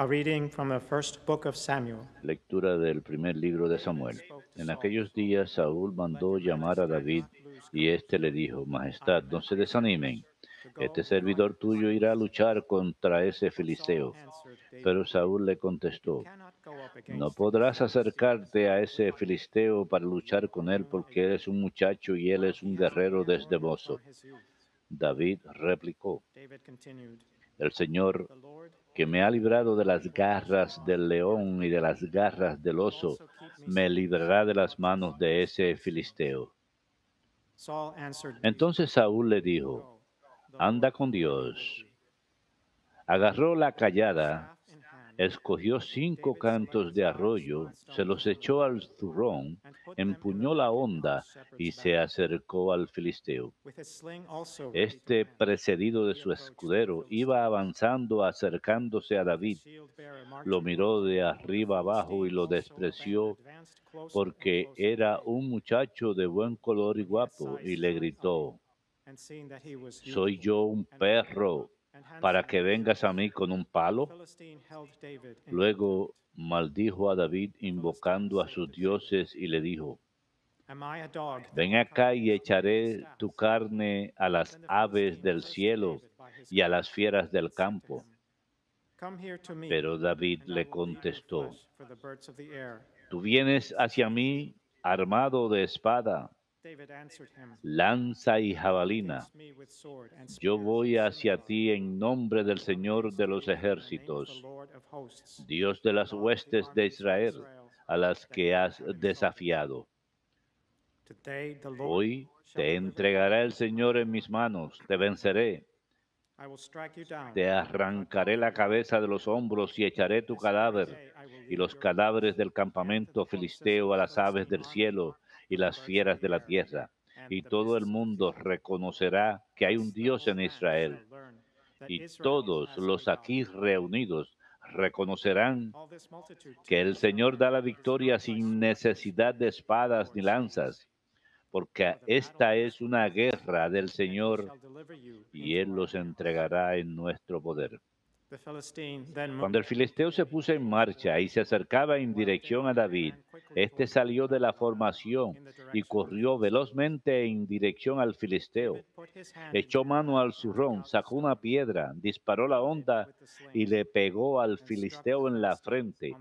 A reading from the first book of Samuel. Lectura del primer libro de Samuel. En aquellos días Saúl mandó llamar a David y éste le dijo, Majestad, no se desanimen. Este servidor tuyo irá a luchar contra ese filisteo. Pero Saúl le contestó, no podrás acercarte a ese filisteo para luchar con él porque él es un muchacho y él es un guerrero desde mozo. David replicó, el Señor que me ha librado de las garras del león y de las garras del oso, me librará de las manos de ese filisteo. Entonces Saúl le dijo, anda con Dios. Agarró la callada escogió cinco cantos de arroyo, se los echó al zurrón, empuñó la honda y se acercó al filisteo. Este, precedido de su escudero, iba avanzando acercándose a David. Lo miró de arriba abajo y lo despreció porque era un muchacho de buen color y guapo, y le gritó, ¿soy yo un perro para que vengas a mí con un palo? Luego maldijo a David invocando a sus dioses y le dijo, ven acá y echaré tu carne a las aves del cielo y a las fieras del campo. Pero David le contestó, tú vienes hacia mí armado de espada lanza y jabalina. Yo voy hacia ti en nombre del Señor de los ejércitos, Dios de las huestes de Israel, a las que has desafiado. Hoy te entregará el Señor en mis manos, te venceré. Te arrancaré la cabeza de los hombros y echaré tu cadáver y los cadáveres del campamento filisteo a las aves del cielo y las fieras de la tierra, y todo el mundo reconocerá que hay un Dios en Israel. Y todos los aquí reunidos reconocerán que el Señor da la victoria sin necesidad de espadas ni lanzas, porque esta es una guerra del Señor y Él los entregará en nuestro poder. Cuando el filisteo se puso en marcha y se acercaba en dirección a David, éste salió de la formación y corrió velozmente en dirección al filisteo. Echó mano al zurrón, sacó una piedra, disparó la onda y le pegó al filisteo en la frente.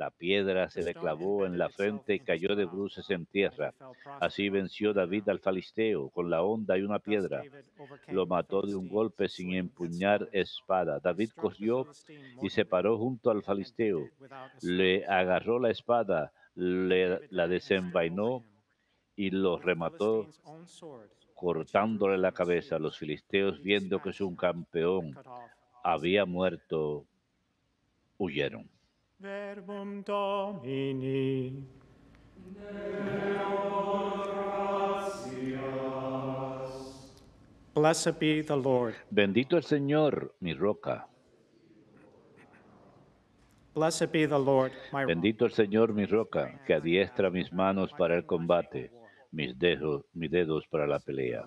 La piedra se le clavó en la frente y cayó de bruces en tierra. Así venció David al Filisteo con la honda y una piedra. Lo mató de un golpe sin empuñar espada. David corrió y se paró junto al Filisteo. Le agarró la espada, le, la desenvainó y lo remató cortándole la cabeza. Los filisteos, viendo que su campeón había muerto, huyeron. Verbum Domini. Blessed be the Lord. Bendito el Señor, mi roca. Blessed be the Lord, my Bendito el Señor, mi roca, que adiestra mis manos para el combate, mis dedos, mis dedos para la pelea.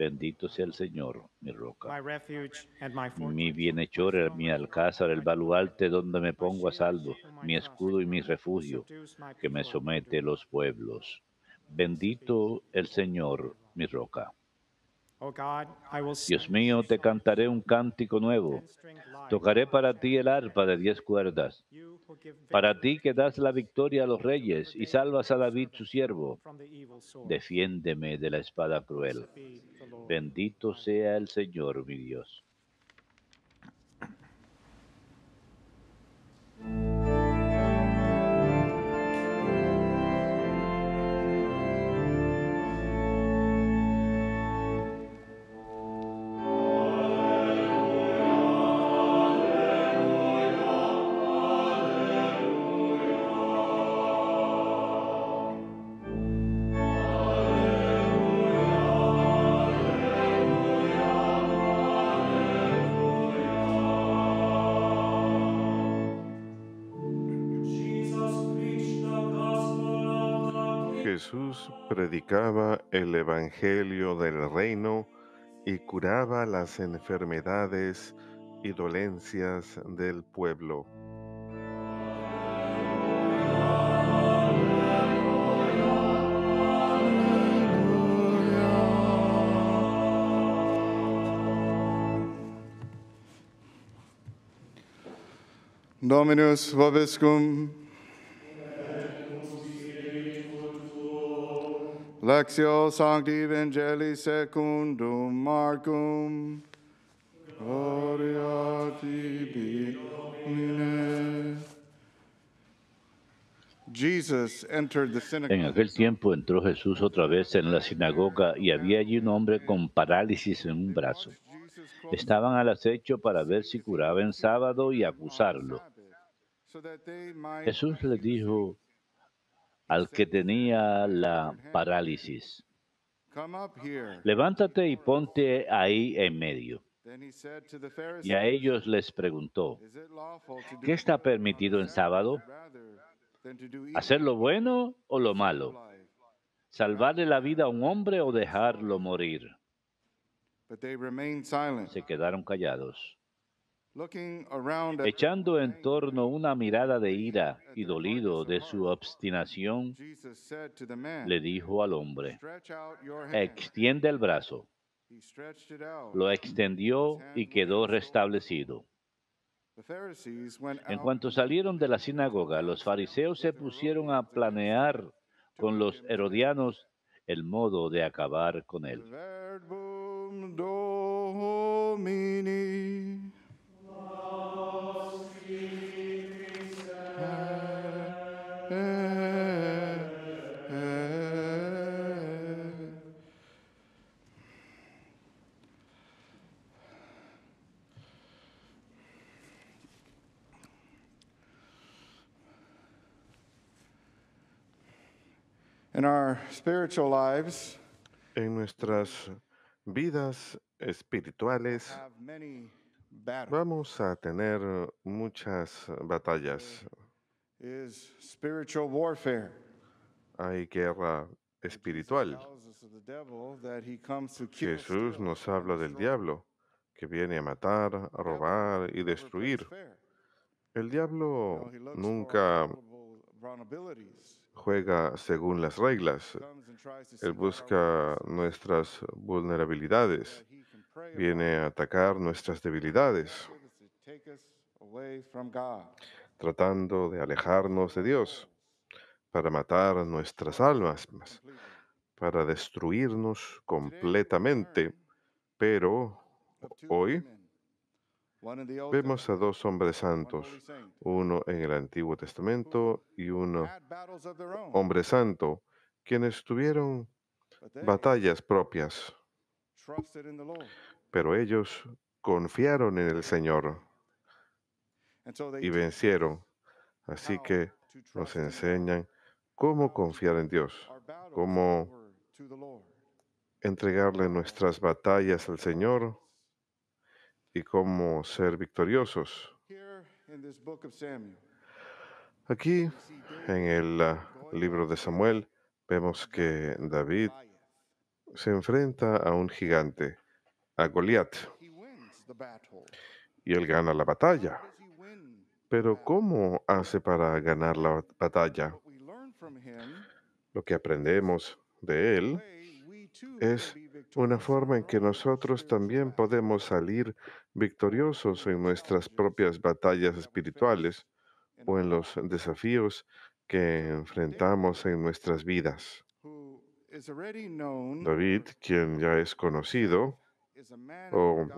Bendito sea el Señor, mi roca, mi bienhechor, mi alcázar, el baluarte donde me pongo a salvo, mi escudo y mi refugio, que me somete los pueblos. Bendito el Señor, mi roca. Oh Dios mío, te cantaré un cántico nuevo. Tocaré para ti el arpa de diez cuerdas. Para ti que das la victoria a los reyes y salvas a David su siervo. Defiéndeme de la espada cruel. Bendito sea el Señor mi Dios. Jesús predicaba el Evangelio del reino y curaba las enfermedades y dolencias del pueblo. Dominus vobiscum. Lectio Sancti Evangelii secundum Marcum. Gloria Domine. Jesus entered the En aquel tiempo entró Jesús otra vez en la sinagoga y había allí un hombre con parálisis en un brazo. Estaban al acecho para ver si curaba en sábado y acusarlo. Jesús le dijo al que tenía la parálisis, levántate y ponte ahí en medio. Y a ellos les preguntó, ¿qué está permitido en sábado? ¿Hacer lo bueno o lo malo? ¿Salvarle la vida a un hombre o dejarlo morir? Se quedaron callados. Echando en torno una mirada de ira y dolido de su obstinación, le dijo al hombre, extiende el brazo. Lo extendió y quedó restablecido. En cuanto salieron de la sinagoga, los fariseos se pusieron a planear con los herodianos el modo de acabar con él. In our spiritual lives, En nuestras vidas espirituales vamos a tener muchas batallas. Hay guerra espiritual. Jesús nos habla del diablo, que viene a matar, a robar y destruir. El diablo nunca. Juega según las reglas. Él busca nuestras vulnerabilidades. Viene a atacar nuestras debilidades, tratando de alejarnos de Dios, para matar nuestras almas, para destruirnos completamente. Pero hoy men, one in the Old vemos a dos hombres santos, uno en el Antiguo Testamento y uno hombre santo, quienes tuvieron batallas propias, pero ellos confiaron en el Señor y vencieron. Así que nos enseñan cómo confiar en Dios, cómo entregarle nuestras batallas al Señor y cómo ser victoriosos. Aquí, en el ah, libro de Samuel, vemos que David se enfrenta a un gigante, a Goliat, y él gana la batalla. Pero ¿cómo hace para ganar la batalla? Lo que aprendemos de él es una forma en que nosotros también podemos salir victoriosos en nuestras propias batallas espirituales o en los desafíos que enfrentamos en nuestras vidas. David, quien ya es conocido, o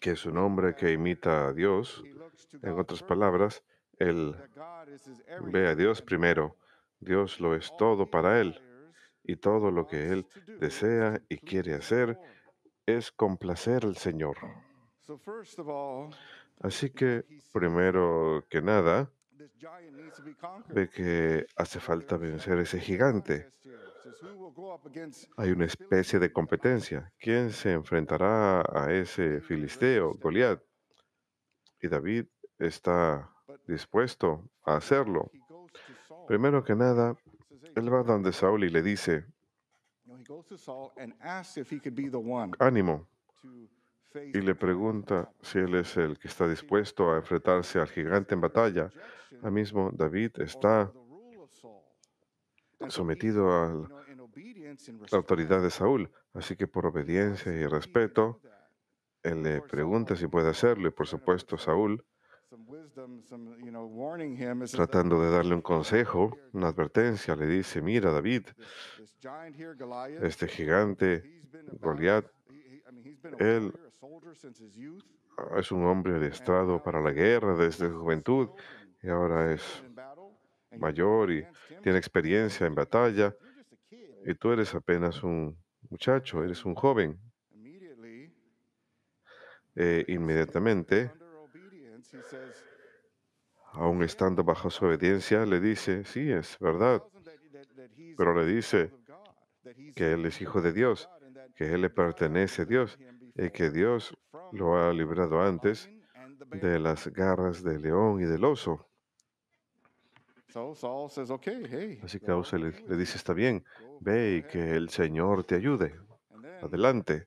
que es un hombre que imita a Dios, en otras palabras, él ve a Dios primero. Dios lo es todo para él y todo lo que él desea y quiere hacer. Es complacer al Señor. Así que, primero que nada, ve que hace falta vencer ese gigante. Hay una especie de competencia. ¿Quién se enfrentará a ese filisteo, Goliat? Y David está dispuesto a hacerlo. Primero que nada, Says, "Hey, él va donde Saúl y le dice, ánimo, y le pregunta si él es el que está dispuesto a enfrentarse al gigante en batalla. Ahora mismo David está sometido a la autoridad de Saúl, así que por obediencia y respeto, él le pregunta si puede hacerlo y por supuesto Saúl, tratando de darle un consejo, una advertencia, le dice, mira David, este gigante Goliat, él es un hombre adiestrado para la guerra desde su juventud y ahora es mayor y tiene experiencia en batalla y tú eres apenas un muchacho, eres un joven. E inmediatamente, aún estando bajo su obediencia, le dice, sí, es verdad, pero le dice que él es hijo de Dios, que él le pertenece a Dios y que Dios lo ha librado antes de las garras del león y del oso. Así que Saúl le, le dice, está bien, ve y que el Señor te ayude. Adelante.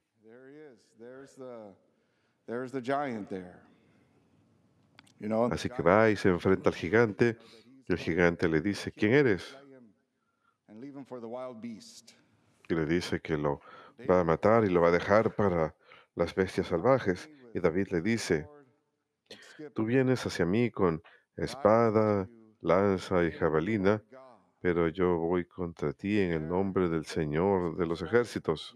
Así que va y se enfrenta al gigante y el gigante le dice, ¿quién eres? Y le dice que lo va a matar y lo va a dejar para las bestias salvajes. Y David le dice, tú vienes hacia mí con espada, lanza y jabalina, pero yo voy contra ti en el nombre del Señor de los ejércitos.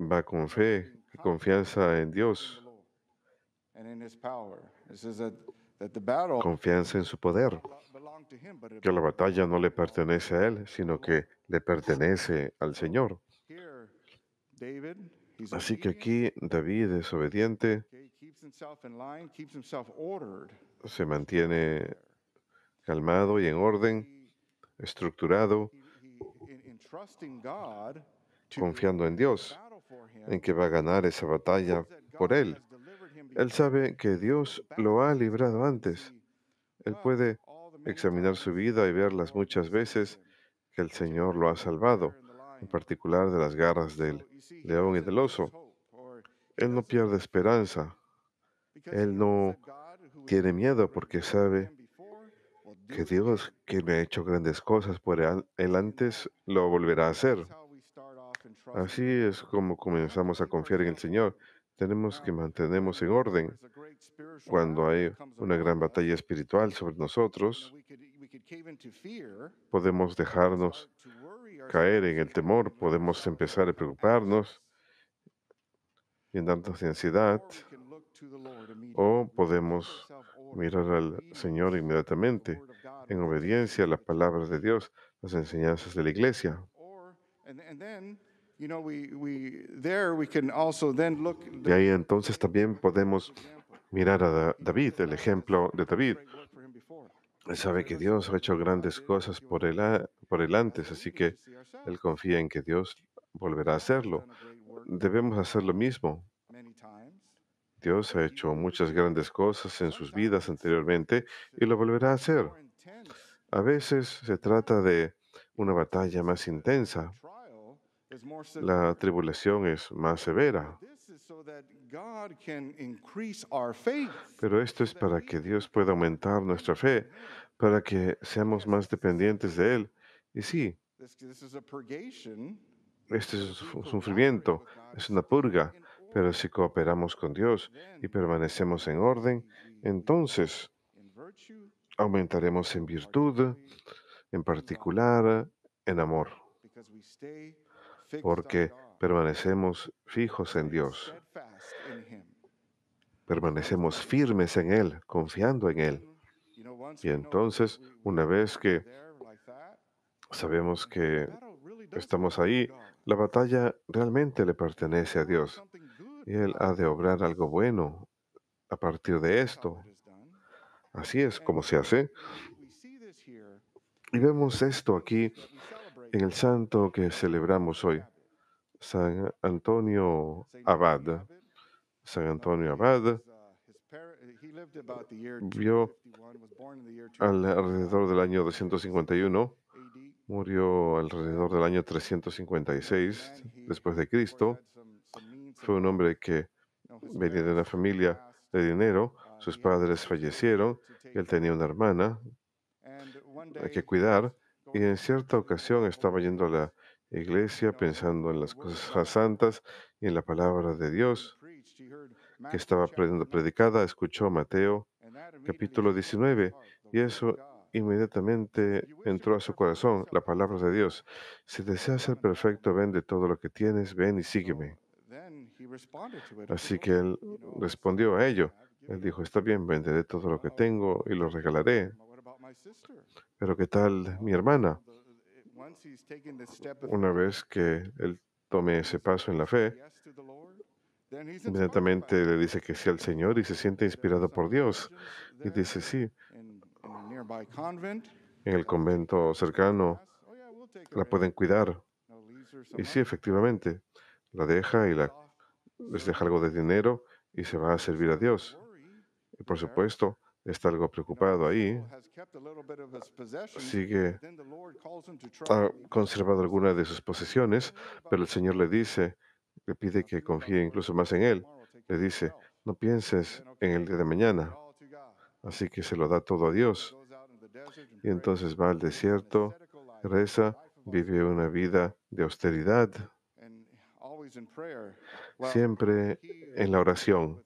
Va con fe y confianza en Dios, confianza en su poder, que la batalla no le pertenece a él, sino que le pertenece al Señor. Así que aquí David es obediente, se mantiene calmado y en orden, estructurado, confiando en Dios, en que va a ganar esa batalla por él. Él sabe que Dios lo ha librado antes. Él puede examinar su vida y ver las muchas veces que el Señor lo ha salvado, en particular de las garras del león y del oso. Él no pierde esperanza. Él no tiene miedo porque sabe que Dios, que me ha hecho grandes cosas por él antes, lo volverá a hacer. Así es como comenzamos a confiar en el Señor. Tenemos que mantenernos en orden. Cuando hay una gran batalla espiritual sobre nosotros, podemos dejarnos caer en el temor, podemos empezar a preocuparnos, llenarnos de ansiedad, o podemos mirar al Señor inmediatamente en obediencia a las palabras de Dios, las enseñanzas de la iglesia. Y ahí entonces también podemos mirar a David, el ejemplo de David. Él sabe que Dios ha hecho grandes cosas por él, por él antes, así que él confía en que Dios volverá a hacerlo. Debemos hacer lo mismo. Dios ha hecho muchas grandes cosas en sus vidas anteriormente y lo volverá a hacer. A veces se trata de una batalla más intensa. La tribulación es más severa. Pero esto es para que Dios pueda aumentar nuestra fe, para que seamos más dependientes de Él. Y sí, este es un sufrimiento, es una purga, pero si cooperamos con Dios y permanecemos en orden, entonces aumentaremos en virtud, en particular en amor, porque permanecemos fijos en Dios, permanecemos firmes en Él, confiando en Él. Y entonces, una vez que sabemos que estamos ahí, la batalla realmente le pertenece a Dios. Y Él ha de obrar algo bueno a partir de esto. Así es como se hace. Y vemos esto aquí en el santo que celebramos hoy, San Antonio Abad. San Antonio Abad. Vio alrededor del año 251, murió alrededor del año 356 después de Cristo. Fue un hombre que venía de una familia de dinero, sus padres fallecieron, él tenía una hermana a que cuidar y en cierta ocasión estaba yendo a la iglesia pensando en las cosas santas y en la palabra de Dios que estaba predicada, escuchó Mateo capítulo 19 y eso inmediatamente entró a su corazón, la palabra de Dios. Si deseas ser perfecto, vende todo lo que tienes, ven y sígueme. Así que él respondió a ello. Él dijo, está bien, venderé todo lo que tengo y lo regalaré. Pero ¿qué tal mi hermana? Una vez que él tome ese paso en la fe, inmediatamente le dice que sí al Señor y se siente inspirado por Dios. Y dice, sí, en el convento cercano la pueden cuidar. Y sí, efectivamente, la deja y la, les deja algo de dinero y se va a servir a Dios. Y por supuesto, está algo preocupado ahí. Sigue, ha conservado algunas de sus posesiones, pero el Señor le dice, le pide que confíe incluso más en Él. Le dice, no pienses en el día de mañana. Así que se lo da todo a Dios. Y entonces va al desierto, reza, vive una vida de austeridad, siempre en la oración.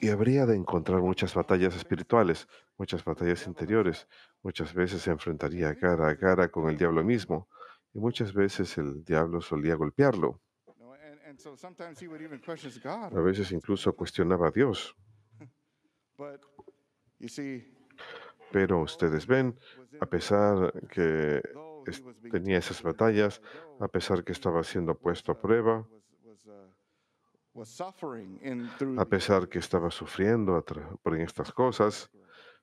Y habría de encontrar muchas batallas espirituales, muchas batallas interiores. Muchas veces se enfrentaría cara a cara con el diablo mismo. Y muchas veces el diablo solía golpearlo. A veces incluso cuestionaba a Dios. Pero ustedes ven, a pesar que tenía esas batallas, a pesar que estaba siendo puesto a prueba, a pesar que estaba sufriendo por estas cosas,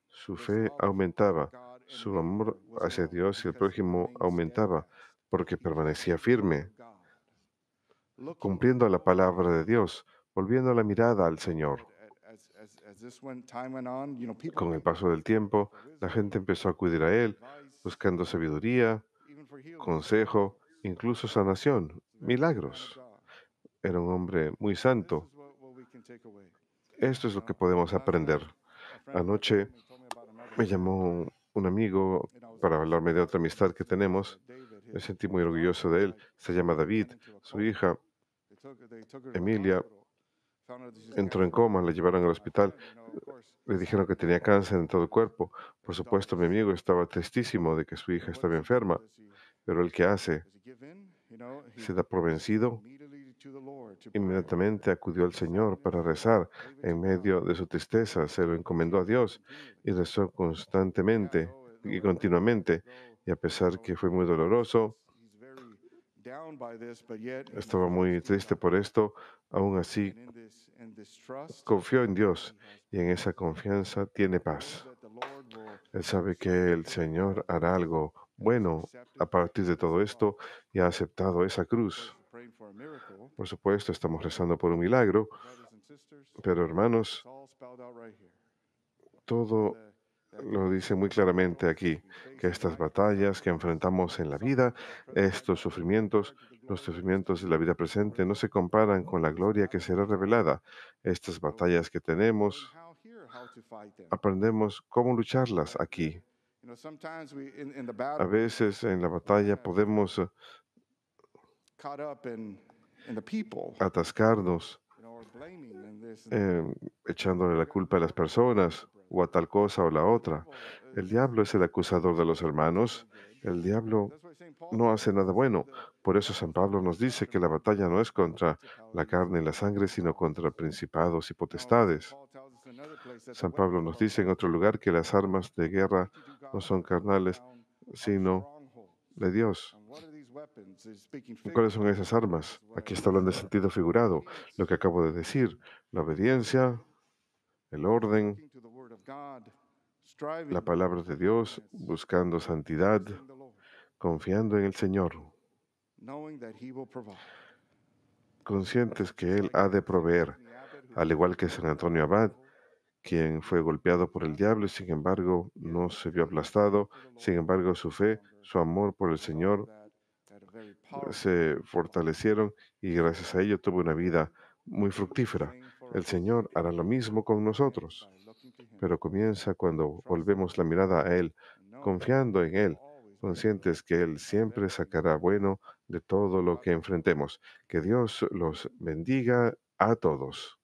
su fe aumentaba, su amor hacia Dios y el prójimo aumentaba, porque permanecía firme, cumpliendo la palabra de Dios, volviendo la mirada al Señor. Con el paso del tiempo, la gente empezó a acudir a Él, buscando sabiduría, consejo, incluso sanación, milagros. Era un hombre muy santo. Esto es lo que podemos aprender. Anoche me llamó un amigo para hablarme de otra amistad que tenemos. Me sentí muy orgulloso de él. Se llama David. Su hija, Emilia, entró en coma, la llevaron al hospital. Le dijeron que tenía cáncer en todo el cuerpo. Por supuesto, mi amigo estaba tristísimo de que su hija estaba enferma. Pero el que hace se da por vencido Inmediatamente acudió al Señor para rezar en medio de su tristeza, se lo encomendó a Dios y rezó constantemente y continuamente. Y a pesar que fue muy doloroso, estaba muy triste por esto, aún así confió en Dios y en esa confianza tiene paz. Él sabe que el Señor hará algo bueno a partir de todo esto y ha aceptado esa cruz. Por supuesto, estamos rezando por un milagro, pero hermanos, todo lo dice muy claramente aquí, que estas batallas que enfrentamos en la vida, estos sufrimientos, los sufrimientos de la vida presente no se comparan con la gloria que será revelada. Estas batallas que tenemos, aprendemos cómo lucharlas aquí. A veces en la batalla podemos atascarnos eh, echándole la culpa a las personas o a tal cosa o la otra. El diablo es el acusador de los hermanos. El diablo no hace nada bueno. Por eso San Pablo nos dice que la batalla no es contra la carne y la sangre, sino contra principados y potestades. San Pablo nos dice en otro lugar que las armas de guerra no son carnales, sino de Dios. ¿Cuáles son esas armas? Aquí está hablando de sentido figurado, lo que acabo de decir, la obediencia, el orden, la palabra de Dios, buscando santidad, confiando en el Señor, conscientes que Él ha de proveer, al igual que San Antonio Abad, quien fue golpeado por el diablo y sin embargo no se vio aplastado, sin embargo su fe, su amor por el Señor se fortalecieron y gracias a ello tuvo una vida muy fructífera. El Señor hará lo mismo con nosotros, pero comienza cuando volvemos la mirada a Él, confiando en Él, conscientes que Él siempre sacará bueno de todo lo que enfrentemos. Que Dios los bendiga a todos.